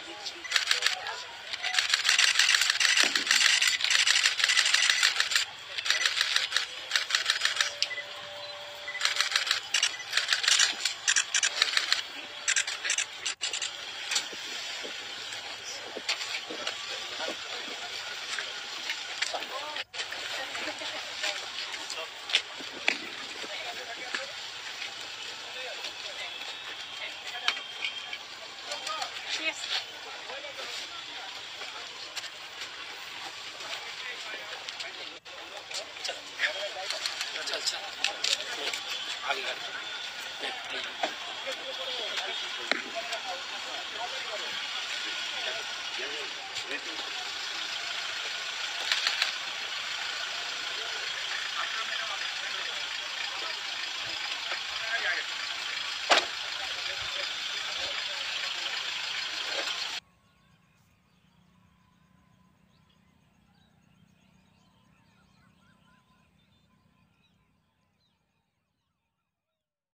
gente. 張りが出ている。Thank you.